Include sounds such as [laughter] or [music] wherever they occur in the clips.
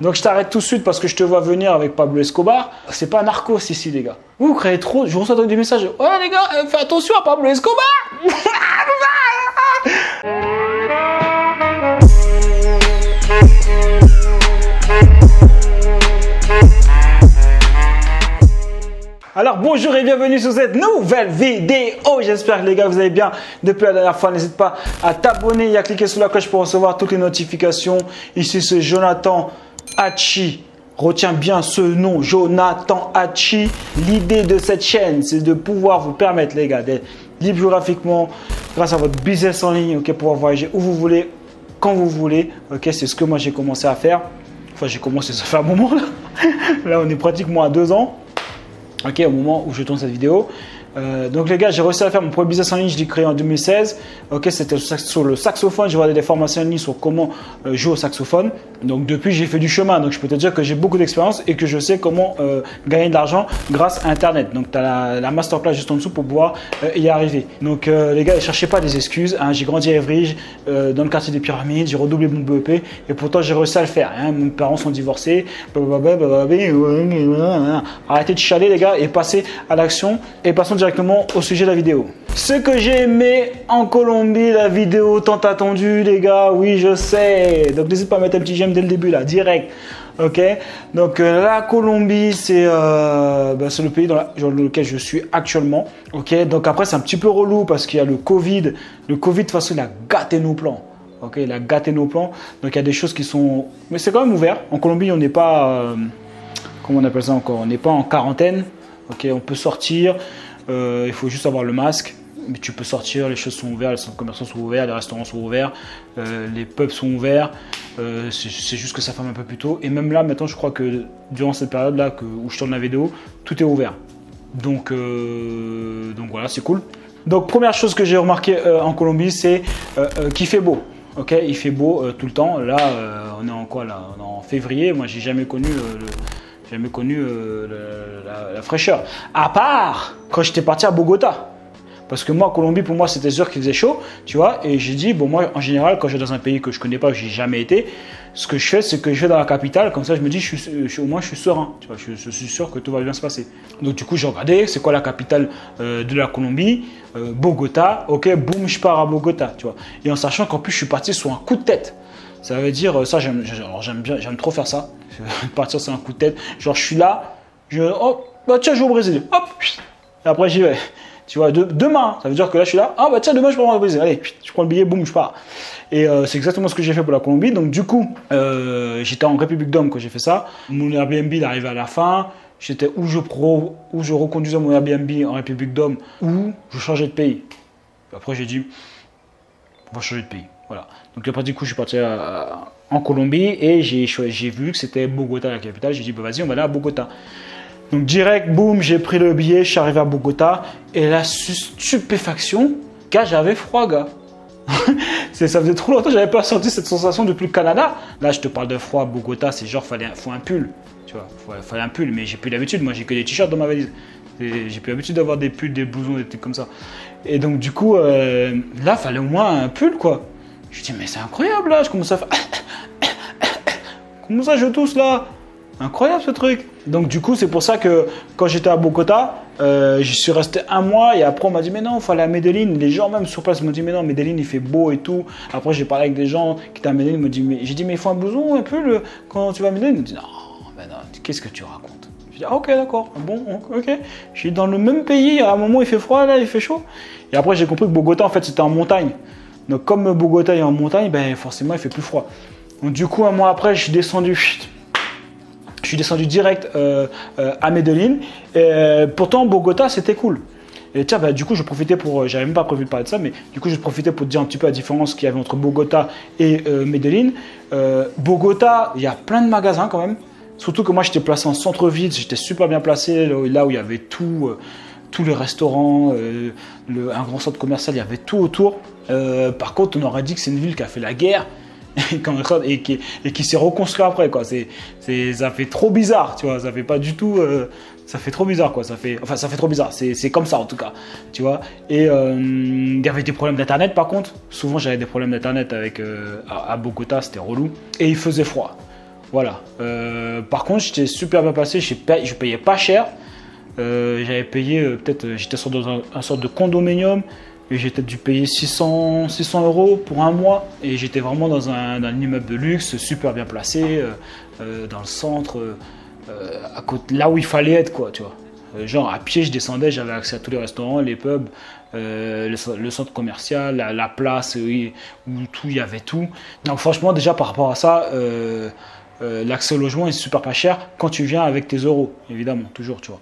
Donc je t'arrête tout de suite parce que je te vois venir avec Pablo Escobar. C'est pas narcos ici, les gars. Vous, créez trop. Je reçois des messages. Ouais, les gars, euh, fais attention à Pablo Escobar. [laughs] Alors bonjour et bienvenue sur cette nouvelle vidéo. J'espère que les gars vous allez bien depuis la dernière fois. N'hésite pas à t'abonner et à cliquer sur la cloche pour recevoir toutes les notifications. Ici c'est Jonathan Hachi. Retiens bien ce nom, Jonathan Hachi. L'idée de cette chaîne, c'est de pouvoir vous permettre, les gars, d'être libre géographiquement grâce à votre business en ligne, pouvoir voyager où vous voulez, quand vous voulez. Ok, c'est ce que moi j'ai commencé à faire. Enfin, j'ai commencé, ça fait un moment là. [laughs] On est pratiquement à deux ans au moment où je tourne cette vidéo. Euh, donc les gars, j'ai réussi à faire mon premier business en ligne, je l'ai créé en 2016. Ok, c'était sur le saxophone. J'ai regardé des formations en ligne sur comment euh, jouer au saxophone. Donc depuis, j'ai fait du chemin. Donc je peux te dire que j'ai beaucoup d'expérience et que je sais comment euh, gagner de l'argent grâce à Internet. Donc tu as la, la, masterclass juste en dessous pour pouvoir y arriver. Donc les gars, ne cherchez pas des excuses. Hein. J'ai grandi à Evry, dans le quartier des Pyramides, j'ai redoublé mon BEP et pourtant j'ai réussi à le faire. Hein. Mes parents sont divorcés. Arrêtez de chialer les gars et passez à l'action et passons directement au sujet de la vidéo. Ce que j'ai aimé en Colombie, la vidéo tant attendue, les gars, oui, je sais. Donc n'hésite pas à mettre un petit j'aime dès le début là, direct. Ok? Donc euh, la Colombie, c'est euh, ben, le pays dans, lequel je suis actuellement. Ok? Donc après, c'est un petit peu relou parce qu'il y a le Covid. Le Covid, de toute façon, il a gâté nos plans. Ok? Il a gâté nos plans. Donc il y a des choses qui sont. Mais c'est quand même ouvert. En Colombie, on n'est pas. Euh, comment on appelle ça encore? On n'est pas en quarantaine. Ok? On peut sortir. Euh, il faut juste avoir le masque. Mais tu peux sortir, les choses sont ouvertes, les centres commerciaux sont ouverts, les restaurants sont ouverts, euh, les pubs sont ouverts. Euh, c'est juste que ça ferme un peu plus tôt. Et même là, maintenant, je crois que durant cette période-là où je tourne la vidéo, tout est ouvert. Donc, donc voilà, c'est cool. Donc première chose que j'ai remarqué en Colombie, c'est qu'il fait beau. Ok, il fait beau tout le temps. Là, on est en quoi là? On est en février. Moi, j'ai jamais connu le jamais connu euh, la, fraîcheur. À part quand j'étais parti à Bogota. Parce que moi, Colombie, pour moi, c'était sûr qu'il faisait chaud, tu vois. Et j'ai dit, bon, moi, en général, quand je vais dans un pays que je connais pas, que j'ai jamais été, ce que je fais, c'est que je vais dans la capitale, comme ça, je me dis, je suis, au moins, je suis serein, tu vois. Je, suis sûr que tout va bien se passer. Donc, du coup, j'ai regardé, c'est quoi la capitale euh, de la Colombie euh, Bogota. Ok, boum, je pars à Bogota, tu vois. Et en sachant qu'en plus, je suis parti sur un coup de tête. Ça veut dire, ça, j'aime bien, j'aime trop faire ça. [laughs] Partir sur un coup de tête. Genre, je suis là, je, oh, bah tiens, je vais au Brésil. Hop, et après j'y vais. Tu vois, demain, ça veut dire que là, je suis là, ah bah tiens, demain, je vais au Brésil. Allez, je prends le billet, boum, je pars. Et euh, c'est exactement ce que j'ai fait pour la Colombie. Donc, du coup, euh, j'étais en République d'Homme quand j'ai fait ça. Mon Airbnb, il arrivait à la fin. J'étais où je, pro, où je reconduisais mon Airbnb en République d'Homme, ou je changeais de pays. Après, j'ai dit, on va changer de pays. Voilà. Donc après du coup, je suis parti en Colombie et j'ai vu que c'était Bogota la capitale. J'ai dit, bah, vas-y, on va aller à Bogota. Donc direct, boum, j'ai pris le billet, je suis arrivé à Bogota et la stupéfaction, gars, j'avais froid, gars. [laughs] ça faisait trop longtemps j'avais pas senti cette sensation depuis le Canada. Là, je te parle de froid, Bogota, c'est genre, fallait, faut un pull. Tu vois, fallait un pull, mais j'ai plus l'habitude. Moi, j'ai que des t-shirts dans ma valise. J'ai plus l'habitude d'avoir des pulls, des blousons, des trucs comme ça. Et donc, du coup, euh, là, fallait au moins un pull, quoi. Je dis, mais c'est incroyable là, je commence à faire. [coughs] Comment ça, je tousse là? Incroyable ce truc. Donc, du coup, c'est pour ça que quand j'étais à Bogota, euh, j'y suis resté un mois et après, on m'a dit, mais non, il faut aller à Medellin. Les gens, même sur place, m'ont dit, mais non, Medellin, il fait beau et tout. Après, j'ai parlé avec des gens qui étaient à Medellin, ils dit, mais j'ai dit, mais il faut un blouson un peu le... quand tu vas à Medellin. Ils m'ont dit, non, mais non, qu'est-ce que tu racontes? Je dis, ah, ok, d'accord, bon, ok. Je suis dans le même pays, à un moment, il fait froid, là, il fait chaud. Et après, j'ai compris que Bogota, en fait, c'était en montagne. Donc comme Bogota est en montagne, ben, forcément il fait plus froid. Donc du coup un mois après, je suis descendu, je suis descendu direct euh, euh, à Medellin. Euh, pourtant Bogota c'était cool. Et tiens, ben, du coup, je profitais pour. J'avais même pas prévu de parler de ça, mais du coup, je profitais pour te dire un petit peu la différence qu'il y avait entre Bogota et Medellin. Bogota, il y a plein de magasins quand même. Surtout que moi, j'étais placé en centre-ville, j'étais super bien placé, là où il y avait tout tous les restaurants, un grand centre commercial, il y avait tout autour. Euh, par contre, on aurait dit que c'est une ville qui a fait la guerre [laughs] et, qui, s'est reconstruite après. Quoi. C'est, ça fait trop bizarre, tu vois. Ça fait pas du tout. Euh, ça fait trop bizarre, enfin, ça fait trop bizarre. C'est, comme ça, en tout cas, tu vois. Et il y avait des problèmes d'internet, par contre. Souvent, j'avais des problèmes d'internet avec à, Bogota, c'était relou. Et il faisait froid. Voilà. par contre, j'étais super bien passé, je payais pas cher. J'avais payé, peut-être, j'étais dans un, un sorte de condominium et j'étais dû payer 600, 600 euros pour un mois. Et j'étais vraiment dans un, immeuble de luxe, super bien placé, dans le centre, à côté, là où il fallait être, quoi, tu vois. genre à pied, je descendais, j'avais accès à tous les restaurants, les pubs, euh, le, centre commercial, la, place où tout, il y avait tout. Donc franchement, déjà par rapport à ça, euh, euh, l'accès au logement est super pas cher quand tu viens avec tes euros, évidemment, toujours, tu vois.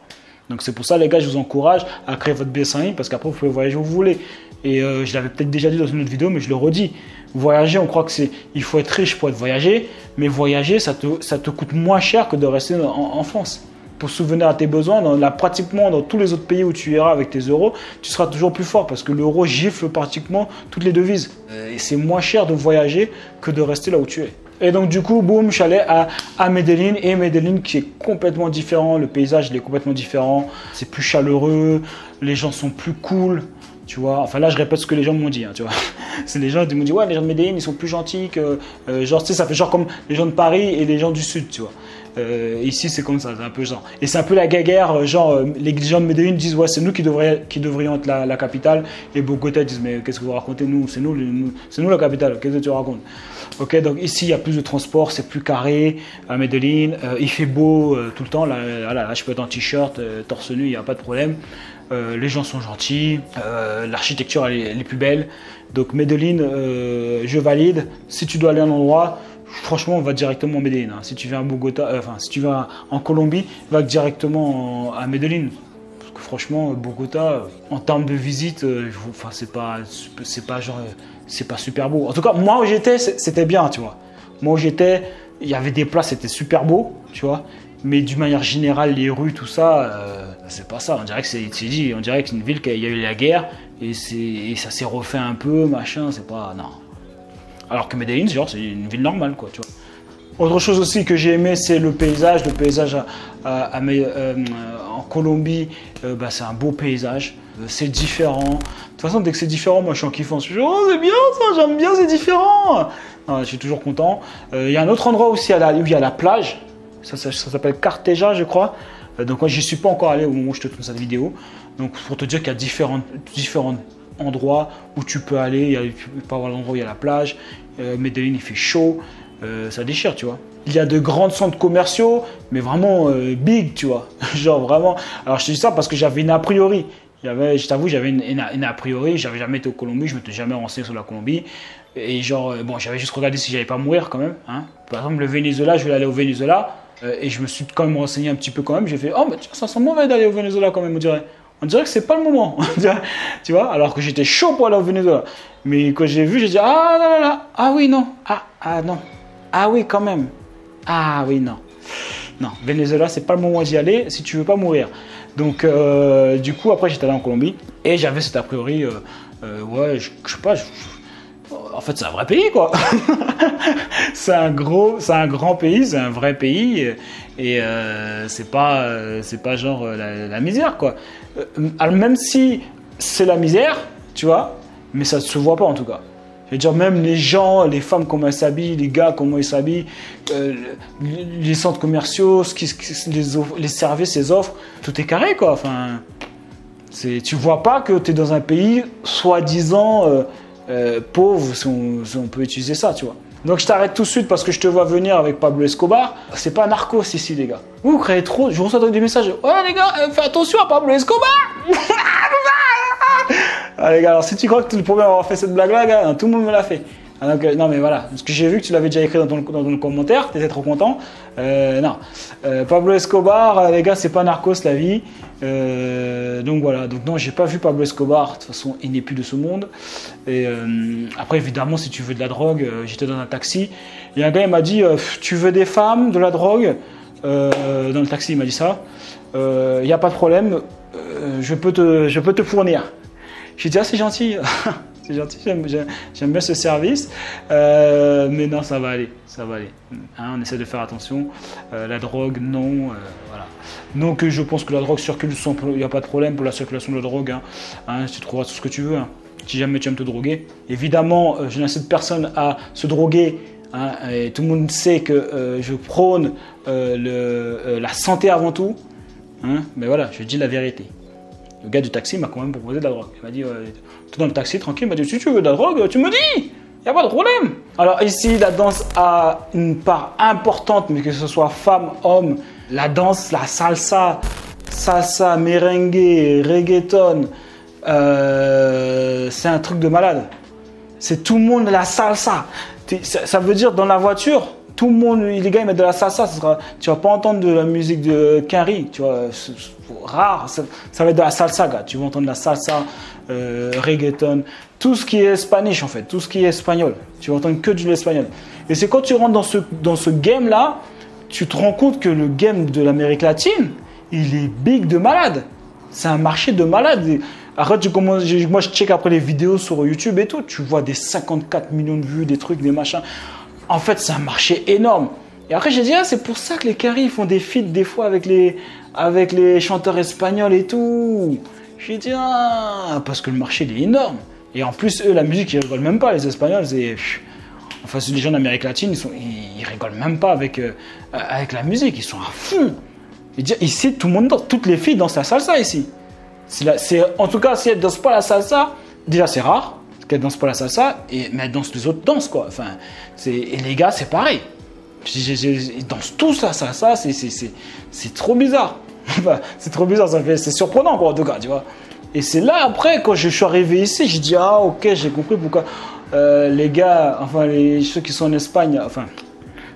Donc c'est pour ça, les gars, je vous encourage à créer votre BS1 parce qu'après, vous pouvez voyager où vous voulez. Et je l'avais peut-être déjà dit dans une autre vidéo, mais je le redis. Voyager, on croit que c'est, il faut être riche pour être voyager, mais voyager, ça te, ça te coûte moins cher que de rester en France pour souvenir à tes besoins, dans, là, pratiquement dans tous les autres pays où tu iras avec tes euros, tu seras toujours plus fort parce que l'euro gifle pratiquement toutes les devises. Euh, et c'est moins cher de voyager que de rester là où tu es. Et donc du coup, boum, je suis allé à, à Medellin et Medellin qui est complètement différent, le paysage est complètement différent, c'est plus chaleureux, les gens sont plus cool, tu vois. Enfin là, je répète ce que les gens m'ont dit, hein, tu vois. [laughs] C'est les gens qui m'ont dit ouais, les gens de Medellin ils sont plus gentils que euh, genre tu sais ça fait genre comme les gens de Paris et les gens du sud, tu vois. Euh, ici, c'est comme ça, c'est un peu genre. Et c'est un peu la guerre, euh, genre, euh, les gens de Medellin disent, ouais, c'est nous qui, devrions, qui devrions être la, capitale. Et Bogota disent, mais qu'est-ce que vous racontez, nous C'est nous, c'est nous la capitale, qu'est-ce que tu racontes? Ok, donc ici, il y a plus de transport, c'est plus carré à Medellin. il fait beau tout le temps. Là, là, je peux être en t-shirt, torse nu, il n'y a pas de problème. les gens sont gentils, l'architecture elle, est, plus belle. Donc Medellin, je valide. Si tu dois aller à un endroit, franchement, on va directement à Medellin. Hein. Si tu viens à Bogota, euh, vas en Colombie, va directement à Medellin. Parce que franchement, Bogota, euh, en termes de visite, euh, c'est pas, c'est pas c'est pas super beau. En tout cas, moi où j'étais, c'était bien, tu vois. Moi où j'étais, il y avait des places, c'était super beau, tu vois. Mais d'une manière générale, les rues, tout ça, c'est pas ça. On dirait que c'est on une ville qui a eu la guerre et, et ça s'est refait un peu, machin. C'est pas, non. Alors que Medellin, genre, c'est une ville normale, quoi, tu vois. Autre chose aussi que j'ai aimé, c'est le paysage. Le paysage euh, en Colombie, euh, bah, c'est un beau paysage. Euh, c'est différent. De toute façon, dès que c'est différent, moi je suis en kiffant. Je suis oh, c'est bien ça, j'aime bien, c'est différent. je suis toujours content. Il y a un autre endroit aussi où il y a la plage. Ça, ça, s'appelle Carteja, je crois. donc, moi, j'y suis pas encore allé au moment où je te tourne cette vidéo. Donc, pour te dire qu'il y a différentes, différentes endroits où tu peux aller. Il y a, tu peux avoir l'endroit où il y a la plage. Euh, Medellin, il fait chaud. Euh, ça déchire, tu vois. Il y a de grands centres commerciaux, mais vraiment euh, big, tu vois. [laughs] Genre vraiment. Alors je te dis ça parce que j'avais une a priori. je t'avoue, j'avais une, a priori. J'avais jamais été au Colombie, je m'étais jamais renseigné sur la Colombie. Et genre, bon, j'avais juste regardé si j'allais pas mourir quand même. Hein. Par exemple, le Venezuela, je vais aller au Venezuela. et je me suis quand même renseigné un petit peu quand même. J'ai fait, oh, mais ça sent mauvais d'aller au Venezuela quand même, on dirait on dirait que c'est pas le moment. [laughs] tu vois, alors que j'étais chaud pour aller au Venezuela. Mais quand j'ai vu, j'ai dit ah là là ah oui non, ah ah non, ah oui quand même, ah oui non, non Venezuela c'est pas le moment d'y aller si tu veux pas mourir. Donc euh, du coup après j'étais allé en Colombie et j'avais cet a priori euh, euh, ouais je, je sais pas en fait, c'est un vrai pays, quoi. [laughs] c'est un gros, c'est un grand pays, c'est un vrai pays, et euh, c'est pas, euh, c'est pas genre euh, la, misère, quoi. même si c'est la misère, tu vois, mais ça se voit pas en tout cas. Je veux dire, même les gens, les femmes, comment elles s'habillent, les gars, comment ils s'habillent, les centres commerciaux, ce qui, les, les services, les offres, tout est carré, quoi. Enfin, tu vois pas que tu es dans un pays soi-disant euh, pauvre, si on, peut utiliser ça, tu vois. Donc je t'arrête tout de suite parce que je te vois venir avec Pablo Escobar. C'est pas narcos ici, les gars. Vous créez trop. Je reçois des messages. Oh les gars, euh, fais attention à Pablo Escobar. [laughs] ah les gars, alors si tu crois que tu le problème avoir fait cette blague-là, tout le monde me l'a fait. Ah, euh, non, mais voilà, parce que j'ai vu que tu l'avais déjà écrit dans ton, dans ton commentaire, tu étais trop content. Euh, non, euh, Pablo Escobar, les gars, c'est pas narcos la vie. donc voilà, donc non, j'ai pas vu Pablo Escobar, de toute façon, il n'est plus de ce monde. Et après, évidemment, si tu veux de la drogue, j'étais dans un taxi, et un gars, il m'a dit Tu veux des femmes, de la drogue? Dans le taxi, il m'a dit ça. Il n'y a pas de problème, je, peux te, je peux te fournir. J'ai dit Ah, c'est gentil. [laughs] c'est gentil, j'aime bien ce service. Euh, mais non, ça va aller, ça va aller. Hein, on essaie de faire attention. Euh, la drogue, non. Euh, voilà. Donc je pense que la drogue circule, il n'y a pas de problème pour la circulation de la drogue. Hein. Hein, tu trouveras tout ce que tu veux. Si jamais tu aimes te droguer. Évidemment, je n'incite personne à se droguer tout le monde sait que euh, je prône euh, euh, la santé avant tout. Mais voilà, je dis la vérité. Le gars du taxi m'a quand même proposé de la drogue. Il m'a dit, euh, tu dans le taxi tranquille, il m'a dit, si tu veux de la drogue, tu me dis, il n'y a pas de problème. Alors ici, la danse a une part importante, mais que ce soit femme, homme, la danse, la salsa, salsa, merengue, reggaeton, euh, c'est un truc de malade. C'est tout le monde la salsa. Ça veut dire dans la voiture, tout le monde, les gars ils mettent de la salsa. Ça sera, tu vas pas entendre de la musique de Carrie, tu vois, c'est rare. Ça, va être de la salsa, gars. Tu vas entendre de la salsa, euh, reggaeton, tout ce qui est spanish en fait, tout ce qui est espagnol. Tu vas entendre que du espagnol. Et c'est quand tu rentres dans ce, dans ce game là, tu te rends compte que le game de l'Amérique latine, il est big de malade. C'est un marché de malade. Commences, je- moi, je check après les vidéos sur YouTube et tout. Tu vois des 54 millions de vues, des trucs, des machins. En fait, c'est un marché énorme. Et après, j'ai dit, ah, c'est pour ça que les Caris font des feats des fois avec les, avec les chanteurs espagnols et tout. J'ai dit, ah, parce que le marché, il est énorme. Et en plus, eux, la musique, ils rigolent même pas, les Espagnols. C'est. Enfin, les gens d'Amérique latine, ils, sont, ils, rigolent même pas avec, euh, avec la musique. Ils sont à fond. Ici, tout le monde danse. Toutes les filles dansent la salsa ici. En tout cas, si elles dansent pas la salsa, déjà c'est rare qu'elles ne dansent pas la salsa, et, mais elles dansent les autres danses quoi. Enfin, et les gars, c'est pareil. Ils dansent tous la salsa, c'est- trop bizarre. C'est trop bizarre, [laughs] c'est surprenant quoi en tout cas, tu vois. Et c'est là après, quand je suis arrivé ici, j'ai dit ah ok, j'ai compris pourquoi euh, les gars, enfin les, ceux qui sont en Espagne, enfin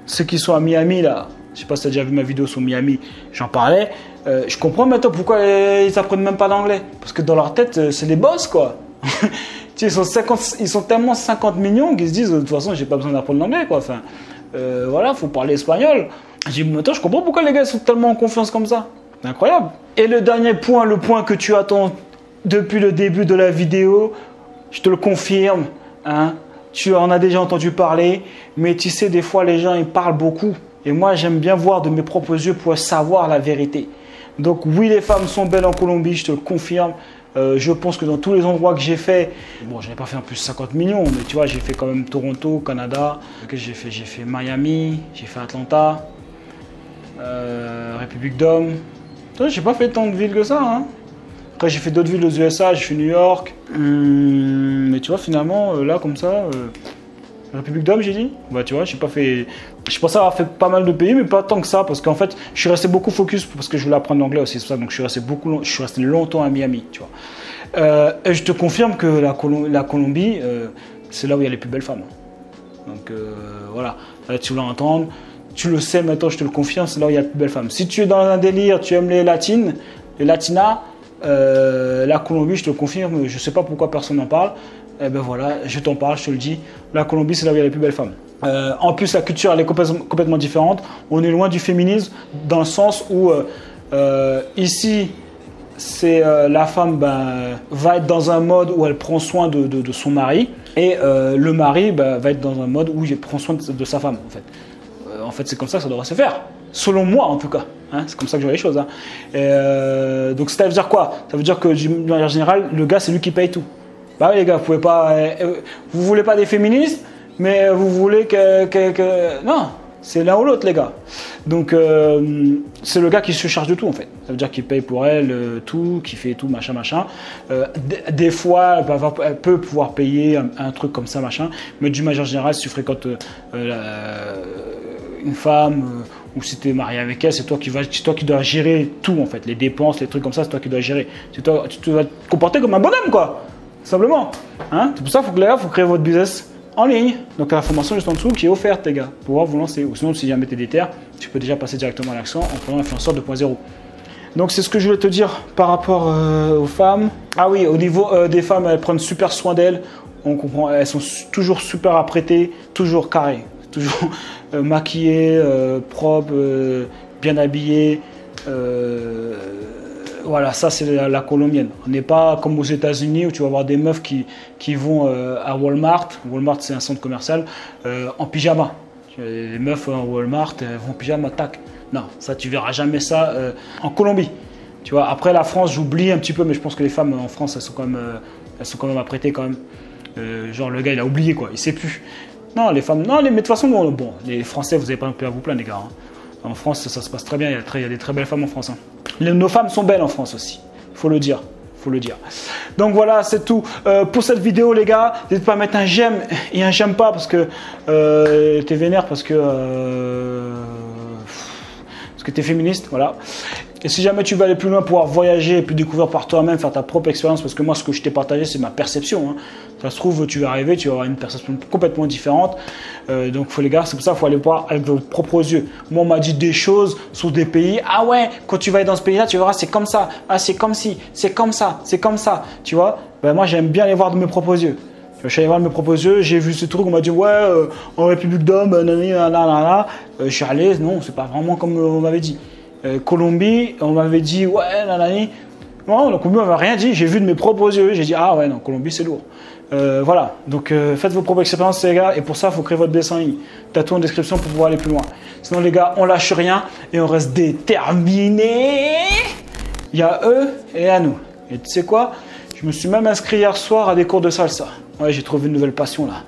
ceux qui sont à Miami là, je sais pas si tu as déjà vu ma vidéo sur Miami, j'en parlais. euh, je comprends maintenant pourquoi ils apprennent même pas l'anglais. Parce que dans leur tête, euh, c'est des boss quoi. [laughs] ils, sont 50 ils sont tellement 50 millions qu'ils se disent de toute façon, j'ai pas besoin d'apprendre l'anglais quoi. Enfin, euh, voilà, faut parler espagnol. J'ai dit, maintenant je comprends pourquoi les gars sont tellement en confiance comme ça. C'est incroyable. Et le dernier point, le point que tu attends depuis le début de la vidéo, je te le confirme, hein, tu en as déjà entendu parler, mais tu sais, des fois, les gens, ils parlent beaucoup. Et moi, j'aime bien voir de mes propres yeux pour savoir la vérité. Donc, oui, les femmes sont belles en Colombie, je te le confirme. Euh, je pense que dans tous les endroits que j'ai fait, bon, je n'ai pas fait en plus 50 millions, mais tu vois, j'ai fait quand même Toronto, Canada, j'ai fait, fait Miami, j'ai fait Atlanta, euh, République Dom. Toi, j'ai pas fait tant de villes que ça. Hein. Après, j'ai fait d'autres villes aux USA, j'ai fait New York. Hum, mais tu vois, finalement, euh, là, comme ça, République d'Homme, j'ai dit Bah, tu vois, j'ai pas fait. Je pensais avoir fait pas mal de pays, mais pas tant que ça, parce qu'en fait, je suis resté beaucoup focus parce que je voulais apprendre l'anglais aussi, c'est ça. Donc, je suis resté beaucoup, je suis resté longtemps à Miami, tu vois. Euh, et je te confirme que la, Colom- la Colombie, euh, c'est là où il y a les plus belles femmes. Donc euh, voilà, Là, tu voulais entendre, tu le sais maintenant, je te le confirme, c'est là où il y a les plus belles femmes. Si tu es dans un délire, tu aimes les latines, les latinas, la Colombie, je te le confirme, je sais pas pourquoi personne n'en parle. Eh ben voilà, je t'en parle, je te le dis. La Colombie, c'est là où il y a les plus belles femmes. Euh, en plus, la culture, elle est complètement, différente. On est loin du féminisme dans le sens où euh, euh, ici, c'est la femme ben, va être dans un mode où elle prend soin de, de- son mari et le mari ben, va être dans un mode où il prend soin de, sa femme en fait. En fait c'est comme ça que ça devrait se faire, selon moi en tout cas. hein. c'est comme ça que je vois les choses. hein. Donc ça veut dire quoi? Ça veut dire que d'une manière générale, le gars c'est lui qui paye tout. Bah oui les gars, vous pouvez pas, euh, euh, vous voulez pas des féministes, mais vous voulez que, non, c'est l'un ou l'autre les gars. Donc euh, c'est le gars qui se charge de tout en fait. Ça veut dire qu'il paye pour elle euh, tout, qui fait tout machin machin. Euh, des, fois elle peut, pouvoir payer un, truc comme ça machin, mais d'une manière générale si tu fréquentes euh, une femme euh, ou si tu es marié avec elle, c'est toi qui dois gérer tout en fait, les dépenses, les trucs comme ça, c'est toi qui dois gérer. Toi, tu dois te comporter comme un bonhomme quoi, simplement. Hein c'est pour ça qu'il faut que gars, faut créer votre business en ligne. Donc la formation juste en dessous qui est offerte les gars, pour pouvoir vous lancer. Ou sinon si jamais t'es déter, tu peux déjà passer directement à l'action en prenant l'influenceur 2.0. Donc c'est ce que je voulais te dire par rapport euh, aux femmes. Ah oui, au niveau euh, des femmes, elles prennent super soin d'elles. On comprend, elles sont toujours super apprêtées, toujours carrées, [laughs] toujours euh, maquillées, propres, bien habillées. Voilà, ça c'est la, la colombienne. On n'est pas comme aux États-Unis où tu vas avoir des meufs qui, qui vont euh, à Walmart. Walmart c'est un centre commercial euh, en pyjama. Les meufs en Walmart vont en pyjama, tac. Non, ça tu verras jamais ça euh, en Colombie. Tu vois, après la France, j'oublie un petit peu, mais je pense que les femmes en France, elles sont quand même, euh, elles sont quand même apprêtées quand même. Euh, genre le gars, il a oublié quoi, il sait plus. Non, les femmes. Non, les, mais de toute façon, bon, les Français, vous n'avez pas non plus à vous plaindre, les gars. hein. En France, ça se passe très bien. Il y a, des très belles femmes en France. hein. Nos femmes sont belles en France aussi. Faut le dire. Faut le dire. Donc voilà, c'est tout euh, pour cette vidéo, les gars. N'hésitez pas à mettre un j'aime et un j'aime pas parce que euh, t'es vénère parce que euh, parce que t'es féministe, voilà. Et si jamais tu veux aller plus loin, pouvoir voyager et puis découvrir par toi-même, faire ta propre expérience, parce que moi, ce que je t'ai partagé, c'est ma perception. hein. Ça se trouve, tu vas arriver, tu vas avoir une perception complètement différente. Euh, donc, faut les gars, c'est pour ça faut aller voir avec vos propres yeux. Moi, on m'a dit des choses sur des pays. Ah ouais, quand tu vas aller dans ce pays-là, tu verras, c'est comme ça. Ah, c'est comme si, c'est comme ça, c'est comme ça. Tu vois? Ben, Moi, j'aime bien les voir de mes propres yeux. Je suis allé voir de mes propres yeux, j'ai vu ce truc, on m'a dit ouais, euh, en République d'Homme, euh, nanani, nanana. Euh, je suis allé, non, c'est pas vraiment comme on m'avait dit. Euh, Colombie, on m'avait dit ouais, nanani. Non, la Colombie, on m'avait rien dit, j'ai vu de mes propres yeux, j'ai dit ah ouais, non, Colombie, c'est lourd. Euh, voilà, donc euh, faites vos propres expériences, les gars, et pour ça, il faut créer votre dessin en ligne. T'as tout en description pour pouvoir aller plus loin. Sinon, les gars, on lâche rien et on reste déterminés. Il y a eux et à nous. Et tu sais quoi? Je me suis même inscrit hier soir à des cours de salsa. Ouais, j'ai trouvé une nouvelle passion là.